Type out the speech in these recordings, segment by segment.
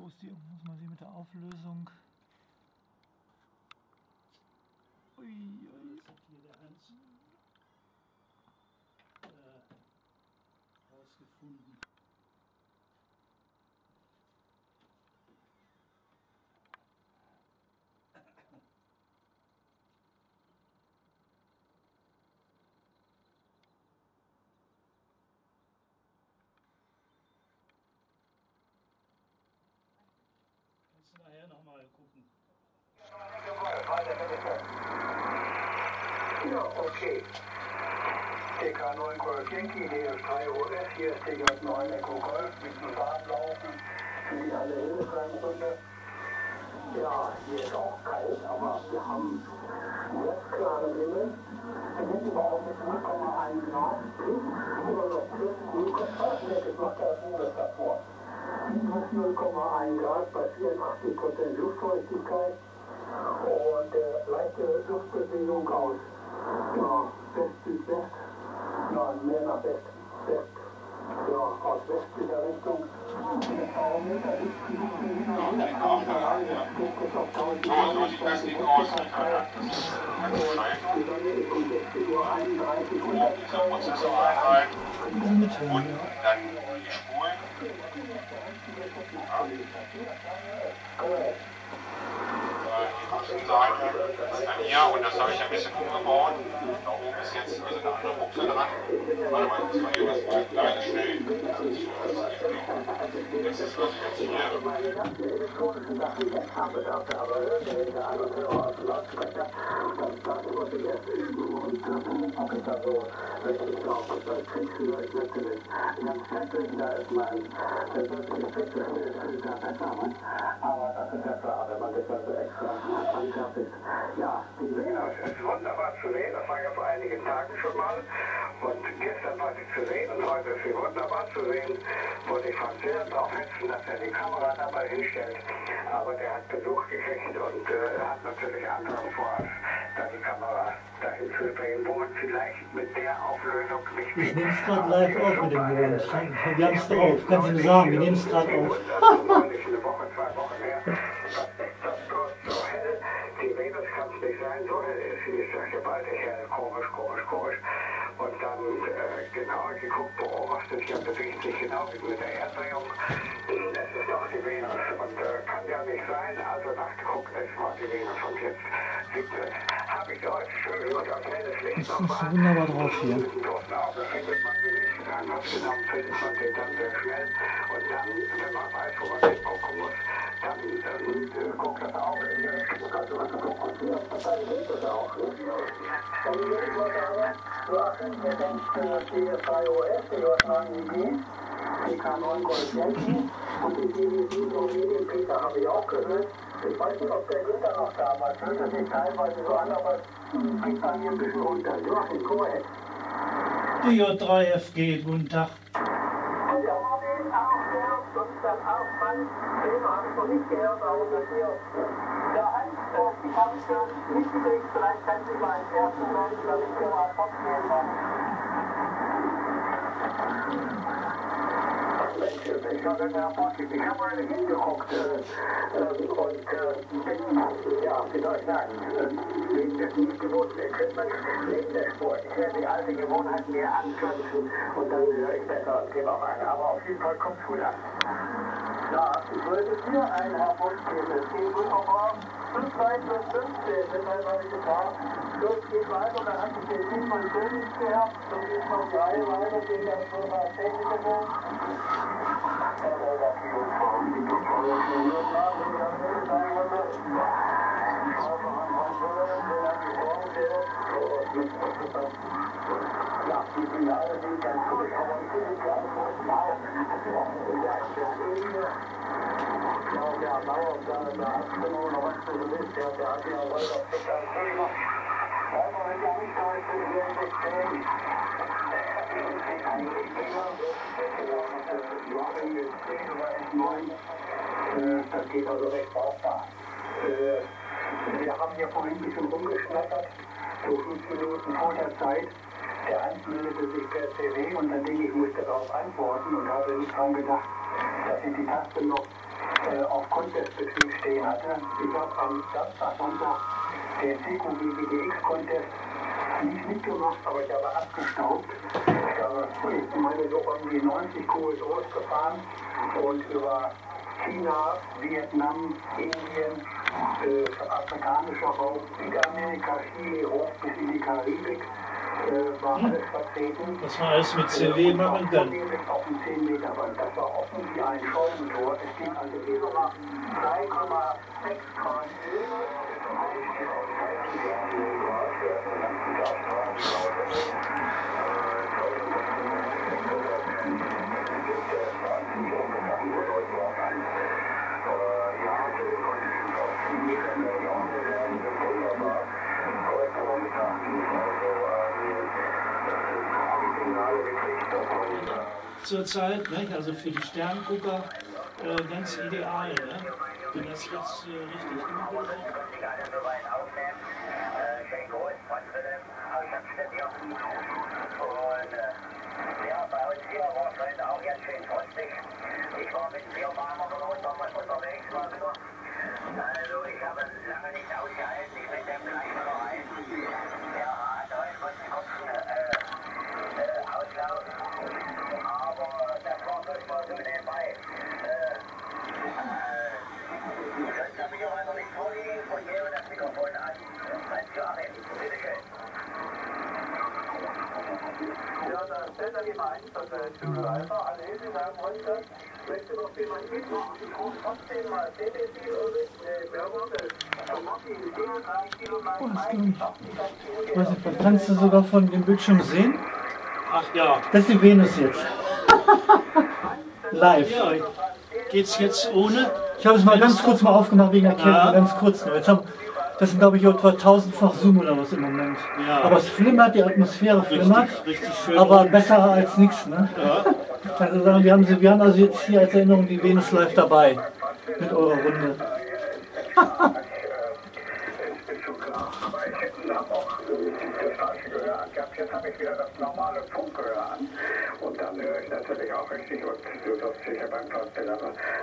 Wo ist die? Muss man sie mit der Auflösung. Ui, ui. Jetzt hat hier der Hans äh, rausgefunden. Nachher nochmal gucken. Ja, okay. TK9 Golf Yankee, DS3 OS, hier ist TJ9 Echo Golf mit dem Fahrtlaufen für die alle Hilfsrennrunde. Ja, hier ist auch kalt, aber wir haben jetzt klare Himmel. Wir sind überhaupt mit 0,1 Grad, immer noch plus 0,8 das macht das Monat davor. Minus 0,1 Grad bei 84% Luftfeuchtigkeit und äh, leichte Luftbewegung aus ja, West bis West, ja, mehr nach West, West, ja, aus westlicher Richtung. Der Barometer ist die Luftbewegung geht es auf 1000 So, sieht das Ding aus. Die Sonne ist um 16 Uhr 31 Uhr. Diese Prozessoreinheit und dann die Spulen. Äh, Die Buchsenseite ist dann hier und das habe ich ein bisschen umgebaut. Da oben ist jetzt also eine andere Buchse dran. Warte mal, das war hier was mal kleines schnell. Das ist ist nicht Das ist wunderbar zu sehen, das war ja vor einigen Tagen schon mal. Und gestern war sie zu sehen und heute ist sie wunderbar zu sehen. Und ich fand sehr darauf setzen, dass er die Kamera dabei hinstellt. Aber der hat Besuch Ich nehme es gerade live auf mit dem Geräusch. Wir haben es drauf. Kannst du mir sagen, wir nehmen es gerade auf. Es nicht. Ich genauer geguckt, beobachtet, ja, bewegt sich genau wie mit der Erddrehung. Das ist doch die Venus. Und kann ja nicht sein. Also nachgeguckt, es war die Venus. Und jetzt es, habe ich euch schön über das helles Licht Das ist wunderbar drauf hier. Großen Auge findet man sie nicht. Dann genommen findet man den dann sehr schnell. Und dann, wenn man weiß, wo man hingucken muss, dann, dann äh, guckt das Auge in die Richtung. Also man fokussiert, dann sieht das auch. Ne? Und jetzt mal sagen, ihr denkt äh, DS3OS, die J9IG, PK9 Golf Yankee und die DB7 und Medienpeter habe ich auch gehört. Ich weiß nicht, ob der Günther noch da war. Es hört sich teilweise so an, aber geht bei mir ein bisschen runter. Joachim, go ahead. Die J3FG, guten Tag. Ich habe ich habe mir vorgestellt, ich habe mal hingeguckt äh, und bin, ja, wie soll ich sagen, wegen des nicht gewohnten Equipment, wegen der Sport. Ich werde die alte Gewohnheit mehr anknüpfen und dann höre ich besser das Thema machen. Aber auf jeden Fall kommt an. Ja, ich wollte hier ein Herr Bundeskäse. Es geht wunderbar. 5 plus 15 sind halt meine Gefahr. Los geht weiter, dann hat sich den Team von Königs gehabt. So geht noch weiter, gegen das Techniker. So blau. Ja, extrem. Das geht also recht brauchbar. Wir haben ja vorhin ein bisschen rumgeschnattert, so fünf Minuten vor der Zeit. Der Hans meldete sich per CW und dann denke ich, ich muss darauf antworten und habe nicht dran gedacht, dass ich die Taste noch äh, auf Contest-Betrieb stehen hatte. Ich habe am Samstag, Sonntag den CQB Contest nicht mitgemacht, aber ich habe abgestaubt. Ich habe, meine, so um die 90 QSOs gefahren und über China, Vietnam, Indien, äh, afrikanischer Raum, Südamerika, Chile, hoch bis in die Karibik äh, war alles vertreten. Was man alles mit CW machen kann. Auf dem 10 Meter Band. Das war offen wie ein Scheunentor. Es ging also über 3,6 Zurzeit, ne? also für die Sterngucker, äh, ganz ideal. Ne? Wenn das jetzt äh, richtig dunkel wird. Ich war mit dem damals unterwegs. Also ich habe lange nicht ausgehalten, ich mit dem gleichen Verein. Der hat heute von den Kopfen äh, äh, Auslauf. Aber das war bloß mal so nebenbei. Äh, äh, sonst habe ich auch einfach nicht vorliegen, von hier und das Mikrofon an. Hans-Joachim, bitteschön. Ja, da stellt er jemand ein, dass er Zügel einfach alle Hilfe sagen wollte. Möchte noch jemand mitmachen? Ich rufe trotzdem mal CBC oder Bürger, von Martin, 37 Kilometer, Ich weiß nicht, das kannst du sogar von dem Bildschirm sehen. Ach ja, Das ist die Venus jetzt. Live. ja. Geht's jetzt ohne? Ich habe es mal ganz kurz mal aufgemacht wegen der Kirche, Ja. ganz kurz nur. Jetzt haben, das sind glaube ich etwa 1000-fach Zoom oder was im Moment. Ja. Aber es flimmert, die Atmosphäre flimmert. Richtig, richtig schön. Aber besser als nichts, ne? ja. Also sagen, wir haben, sie, wir haben also jetzt hier als Erinnerung die Venus live dabei. Mit eurer Runde. Jetzt habe ich wieder das normale Funkgehör an. Und dann höre ich natürlich auch richtig. Und du wirst sicher beim Fastbiller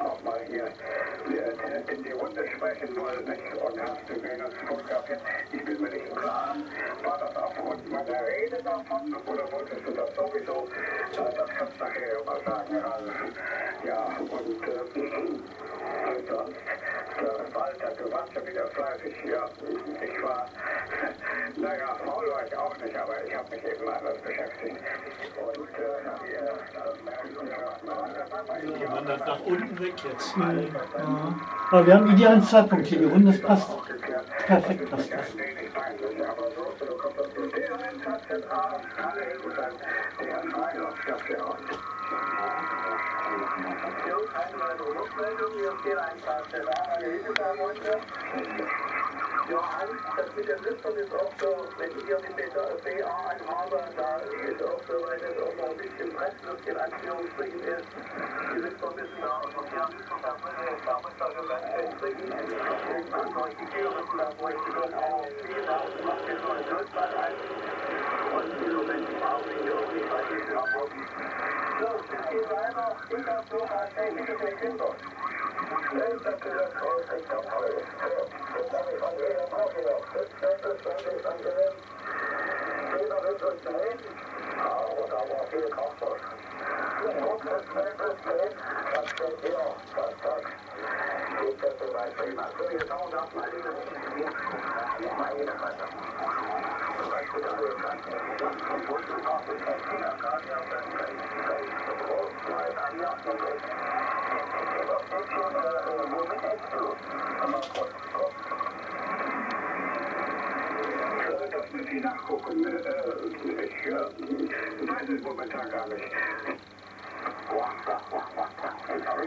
auch mal hier in die Runde sprechen wollen. Nicht? Und hast du mir das gehabt? Ich bin mir nicht im Klaren. War das aufgrund meiner Rede davon? Oder wolltest du das sowieso? Das kannst du nachher mal sagen, Ralf. Ja, und äh, sonst, äh, Walter, du warst ja wieder fleißig hier war, naja, faul war ich auch nicht, aber ich habe mich eben anders beschäftigt. Und äh, hier, Ja, wandert nach unten weg jetzt. Ja. Aber wir haben einen idealen Zeitpunkt hier. Die Runde, das passt. Perfekt passt das. Ja, Hans, das mit dem Lüftern ist auch so, wenn ich hier die BA anhabe, da ist auch so, wenn es auch noch ein bisschen Pressluft in Anführungsstrichen ist. Die Lüfter müssen da aus dem Fernlüfter da da muss da so ganz schön trinken. Und solche Türen, da wo ich die dann auch sehe, da macht jetzt noch ein Notfall ein. Und im Moment brauche ich irgendwie bei diesen Abrufen. So, es geht weiter. Ich habe so das alles. Das ich. Das das da viel das das hier. Das das das mal Meine Fresse. Zum Sie nachgucken. Ich weiß es momentan gar nicht. Ich habe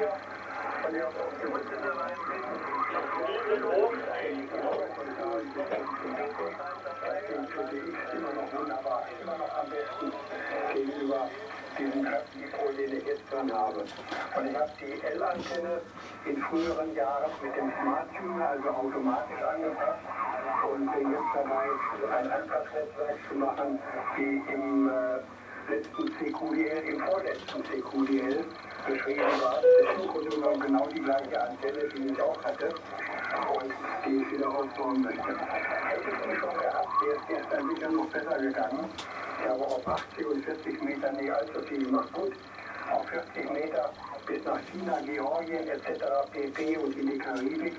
Ja, und diesen Kräften, die Vorlinie jetzt habe. Und ich habe die L-Antenne in früheren Jahren mit dem Smart Tuner, also automatisch angepasst und bin jetzt dabei, ein Anpassnetzwerk zu machen, wie im äh, letzten CQDL, im vorletzten CQDL beschrieben war. Das ist im Grunde genommen genau die gleiche Antenne, die ich auch hatte und die ich wieder ausbauen möchte. Hätte ich die schon gehabt, wäre es gestern sicher noch besser gegangen. Ich habe auf 80 und 40 Meter nicht allzu viel gemacht. Gut, auf 40 Meter bis nach China, Georgien etc. pp. und in die Karibik.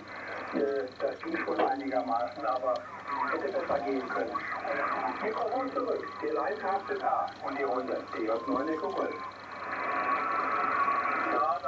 Äh, das ging schon einigermaßen, aber hätte besser gehen können. Mikrofon zurück. Die Leithaft A und die Runde. Die J9 Echo Golf.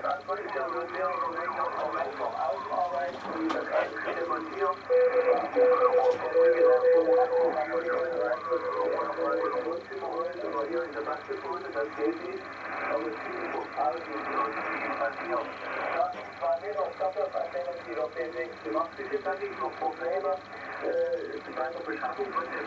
die Stadtantenne jetzt so Meter zu machen, dass ich auch nicht verarbeite, wenn es gerade die Stunde ist und kalt. Das andere ist ja nur sehr Moment noch Moment noch ausarbeiten und das alles demontieren. Und wie gesagt, so kann man die heute mal in das Wohnzimmer holen oder hier in der Bastelzone, das geht nicht. Da muss viel Portal gehen und nicht passieren. Ja, zwei Meter Stadtantenne, die der PNX gemacht ist, jetzt hatte ich noch Probleme äh, bei der Beschaffung von dem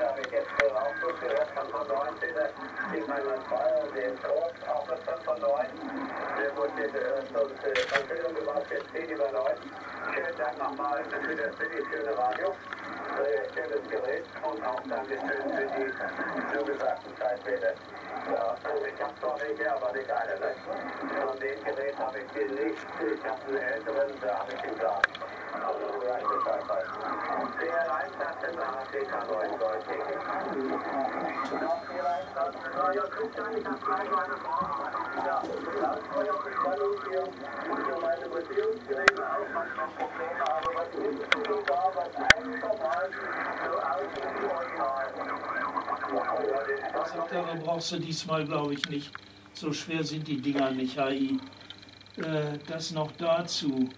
habe ich jetzt auch so gehört, kann von 19. Ich meine, mein Vater, den Kurs, auch das von 9. Der wurde eine Verfügung gemacht, jetzt steht über 9. Schönen Dank nochmal für das die schöne Radio. Äh, schönes Gerät und auch Dankeschön für die zugesagten Zeitwerte. Ich habe zwar welche, aber nicht alle. Ne? Von dem Gerät habe ich viel nicht. Ich habe einen älteren, da habe ich den Plan. Also, weißt Bescheid. Der Einsatz in der HTK 99. Ja, der Einsatz. Ja, Christian, ich habe gleich meine Frage. Ja, Lautsprecherbestellung hier für meine Beziehungsgeräte auch manchmal Probleme, aber was nimmst du sogar, was einigermaßen so aussieht wie original? Da brauchst du diesmal, glaube ich, nicht. So schwer sind die Dinger nicht, HI. Äh, das noch dazu.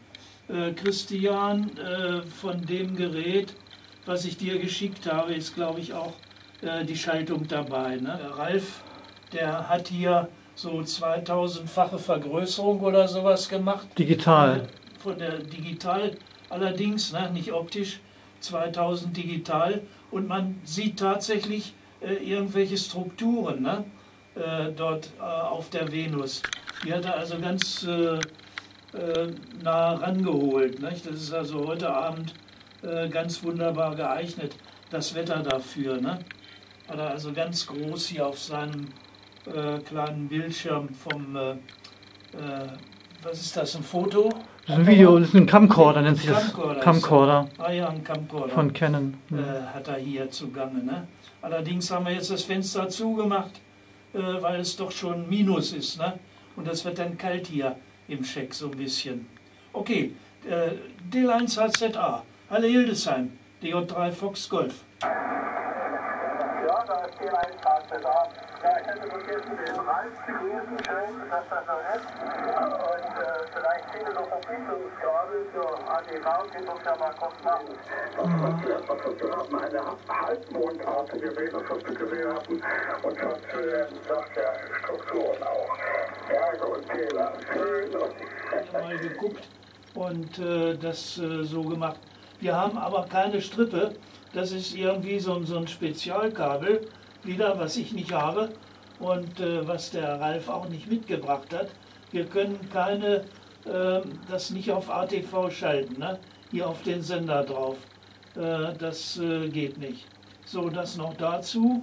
Äh, Christian, äh, von dem Gerät, was ich dir geschickt habe, ist, glaube ich, auch äh, die Schaltung dabei. Ne? Der Ralf, der hat hier so 2000-fache Vergrößerung oder sowas gemacht. Digital. Von der digital, allerdings, ne, nicht optisch, 2000 digital. Und man sieht tatsächlich irgendwelche Strukturen ne, äh, dort äh, auf der Venus. Die hat er also ganz äh, äh, nah rangeholt. Nicht? Das ist also heute Abend äh, ganz wunderbar geeignet, das Wetter dafür. Ne? Hat er also ganz groß hier auf seinem äh, kleinen Bildschirm vom, äh, äh, was ist das, ein Foto? Das ist ein Video, das ist ein Camcorder, nennt sich das. Camcorder Camcorder Ah ja, ein Camcorder. von Canon. äh, hat er hier zugange. Ne? Allerdings haben wir jetzt das Fenster zugemacht, äh, weil es doch schon Minus ist. Ne? Und das wird dann kalt hier im Scheck so ein bisschen. Okay, äh, D1 HZA, Halle Hildesheim, DJ3 Fox Golf. Ja, da ist die Leitstraße da. Ja, ich hätte vergessen, den Ralf zu grüßen. Schön, dass das so ist. Und äh, vielleicht viele so Verbindungskabel zur ADV, die muss ja mal kurz machen. Was wir erstmal dazu haben, eine halbmondartige Wählerverstücke hatten und was für sagt Strukturen auch. Berge und Täler. Schön und mal geguckt und äh, das äh, so gemacht. Die haben aber keine Strippe. Das ist irgendwie so, so ein Spezialkabel, wieder, was ich nicht habe und äh, was der Ralf auch nicht mitgebracht hat. Wir können keine, ähm, das nicht auf ATV schalten, ne? hier auf den Sender drauf. Äh, das äh, geht nicht. So, das noch dazu.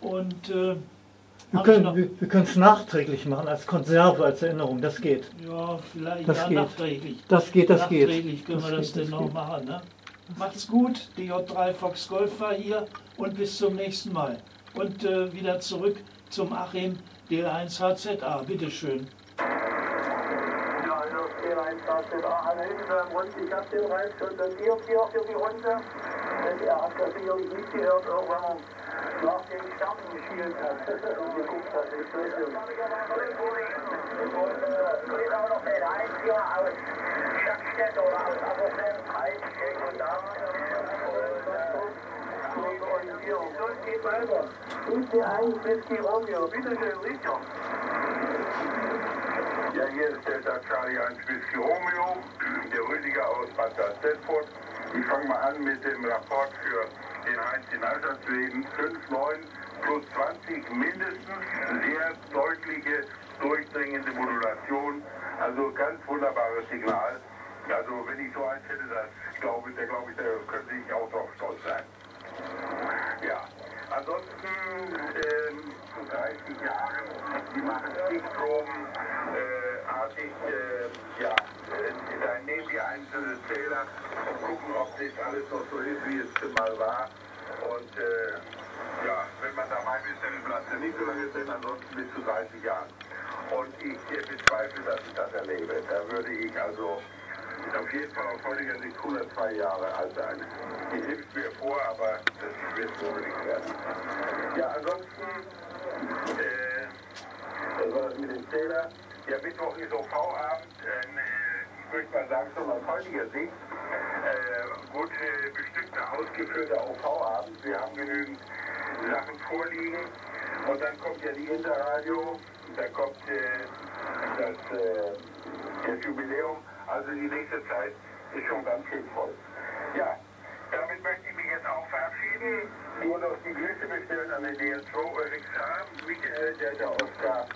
Und äh, Wir können wir, es nachträglich machen, als Konserve, als Erinnerung. Das geht. ja, vielleicht Das ja, geht. nachträglich. Das geht, das geht. Nachträglich können wir das geht, denn noch geht. machen. Ne? Macht's gut, DJ3 Fox Golf war hier und bis zum nächsten Mal. Und äh, wieder zurück zum Achim D1 HZA. Bitteschön. Ja, also T1 HZA an Hilfe und ich habe den Ralf schon datiert hier für die Runde. Und er hat das sicherlich nicht gehört, irgendwann er nach den Sternen geschielt hat und geguckt hat, ich weiß nicht. Und äh, geht auch noch den Heinz hier aus Schackstedt oder aus Aberfeld, und da. Und zur Orientierung. So, es geht weiter. T1 Whisky Romeo. Bitte schön, Richard. Ja, hier ist Delta Charlie 1 Whisky Romeo, der Rüdiger aus Bad Stedford. Ich fange mal an mit dem Rapport für den Heinz in Altersleben. 5,9 plus 20 mindestens. Sehr deutliche, durchdringende Modulation. Also ganz wunderbares Signal. Also wenn ich so eins hätte, das glaube ich, da glaube ich, da könnte ich auch drauf stolz sein. Ja, ansonsten ähm, vor 30 Jahren, die machen Stichproben, äh, äh, ja, äh, da nehmen die einzelnen Zähler und gucken, ob das alles noch so ist, wie es mal war. Und äh, ja, wenn man da meint, ist, dann bleibt er nicht so lange drin, ansonsten bis zu 30 Jahren. Und ich äh, bezweifle, dass ich das erlebe. Da würde ich also auf jeden Fall aus heutiger Sicht 102 Jahre alt sein. Ich hilft mir vor, aber das wird wohl nicht werden. Ja, ansonsten, äh, das war das mit dem Zähler. Ja, Mittwoch ist OV-Abend. Äh, möchte mal sagen, schon aus heutiger Sicht, äh, gut äh, bestückter, ausgeführter OV-Abend. Wir haben genügend Sachen vorliegen. Und dann kommt ja die Interradio, dann kommt äh, das, äh, das Jubiläum. Also die nächste Zeit ist schon ganz schön voll. Ja, damit möchte ich mich jetzt auch verabschieden. Nur noch die Grüße bestellen an den DL2 RXH, Michael Delta Oscar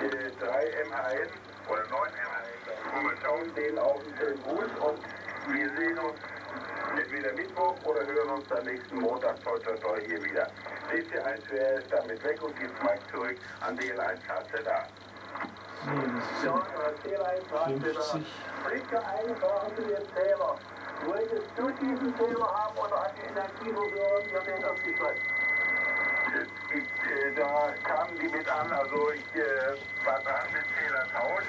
äh, 3 MHN oder 9 MHN. Und wir schauen denen auf einen schönen Gruß und wir sehen uns entweder Mittwoch oder hören uns dann nächsten Montag toi toi toi hier wieder. DC1 WR ist damit weg und gibt Mike zurück an DL1 HZA. 50. Bringe eine Frage zu dem Thema. Wolltest du diesen Thema haben oder hat die Energieversorgung dir den aufgeschlossen? Ich, äh, da kamen die mit an, also ich äh, war dran mit Zähler Tausch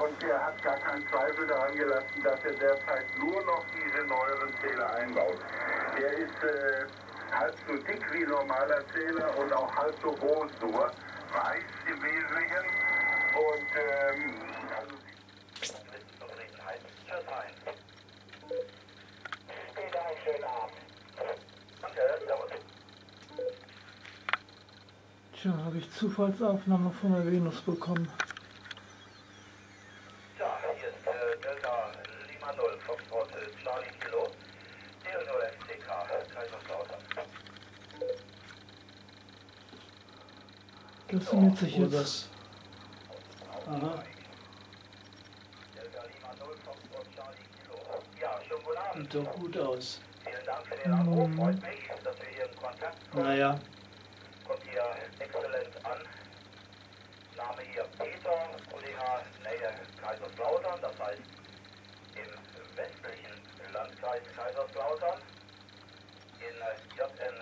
und der hat gar keinen Zweifel daran gelassen, dass er derzeit nur noch diese neueren Zähler einbaut. Der ist äh, halb so dick wie normaler Zähler und auch halb so groß nur, weiß im Wesentlichen und ähm, also Später einen schönen Abend. Tja, habe ich Zufallsaufnahme von der Venus bekommen. Ja, hier ist äh, Delta Lima 0, Foxtrot äh, Charlie Kilo, DL 0 FCK, Kaiserslautern. Das Oh, jetzt. das. Abend. Sieht doch gut aus. Vielen Dank für den Anruf. Freut mich, dass wir hier in Kontakt kommen. Naja, Kommt hier exzellent an. Name hier Peter, Kollege Nähe Kaiserslautern, das heißt im westlichen Landkreis Kaiserslautern. In JN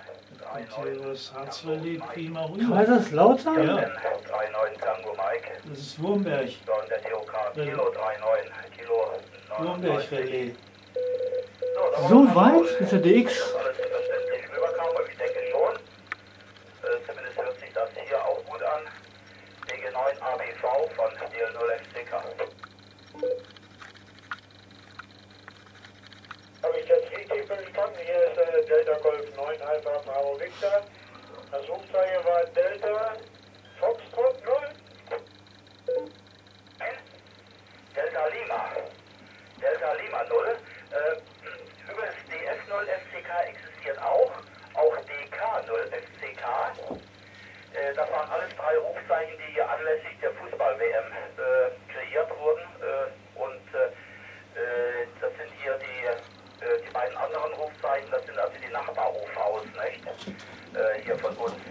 und hier 39 das Harzrelais prima rüber. Kaiserslautern? Ja. JN 39 Tango Mike. Das ist Wurmberg. So, und der DOK Kilo 39, Kilo 99. Wurmberg-Relais. So, weit ist der DX. Äh, zumindest hört sich das hier auch gut an. DG9 ABV von DL0 FCK. verstanden. Hier ist äh, Delta Golf 9 Alpha Bravo Victor. Das Rufzeichen war Delta Foxtrot 0. Delta Lima. Delta Lima 0. Äh, übrigens, DF0 FCK existiert auch. Auch DK0 FCK. Äh, das waren alles drei Rufzeichen, die hier anlässlich der Fußball-WM äh, hier von uns,